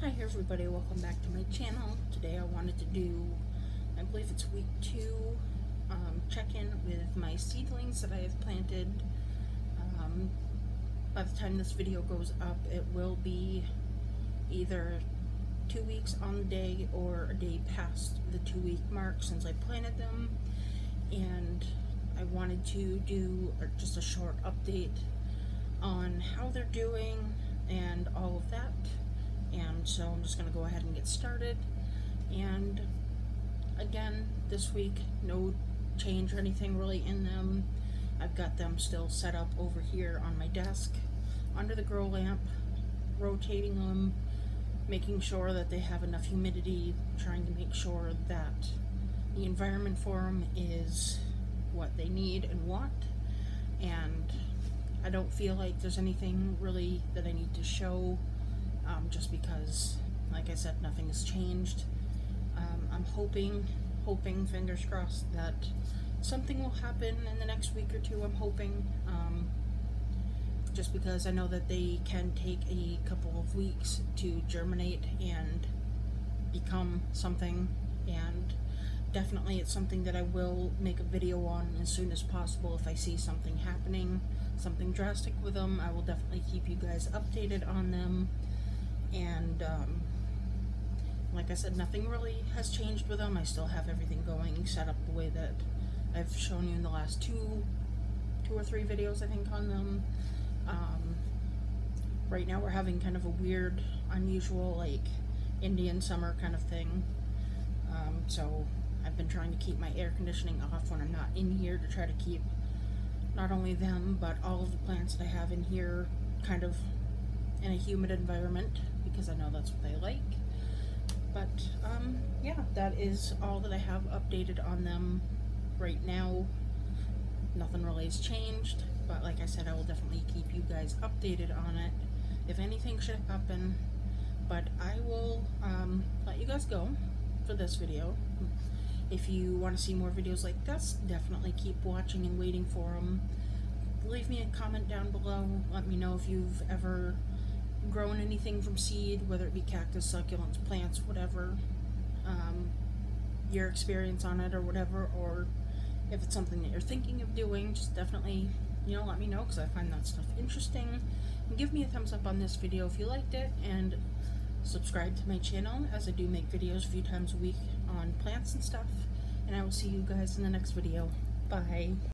Hi everybody, welcome back to my channel. Today I wanted to do, I believe it's week two, um, check-in with my seedlings that I have planted. Um, by the time this video goes up, it will be either two weeks on the day or a day past the two week mark since I planted them. And I wanted to do just a short update on how they're doing and all of that and so I'm just going to go ahead and get started. And again this week no change or anything really in them. I've got them still set up over here on my desk under the grow lamp rotating them making sure that they have enough humidity trying to make sure that the environment for them is what they need and want. And I don't feel like there's anything really that I need to show um, just because, like I said, nothing has changed. Um, I'm hoping, hoping, fingers crossed, that something will happen in the next week or two. I'm hoping, um, just because I know that they can take a couple of weeks to germinate and become something, and definitely it's something that I will make a video on as soon as possible if I see something happening, something drastic with them. I will definitely keep you guys updated on them and um, like I said, nothing really has changed with them. I still have everything going set up the way that I've shown you in the last two, two or three videos, I think, on them. Um, right now we're having kind of a weird, unusual, like, Indian summer kind of thing. Um, so I've been trying to keep my air conditioning off when I'm not in here to try to keep not only them, but all of the plants that I have in here kind of in a humid environment because I know that's what they like. But um, yeah, that is all that I have updated on them right now. Nothing really has changed, but like I said, I will definitely keep you guys updated on it if anything should happen. But I will um, let you guys go for this video. If you want to see more videos like this, definitely keep watching and waiting for them. Leave me a comment down below. Let me know if you've ever grown anything from seed, whether it be cactus, succulents, plants, whatever, um, your experience on it or whatever, or if it's something that you're thinking of doing, just definitely, you know, let me know because I find that stuff interesting. And give me a thumbs up on this video if you liked it, and subscribe to my channel as I do make videos a few times a week on plants and stuff. And I will see you guys in the next video. Bye.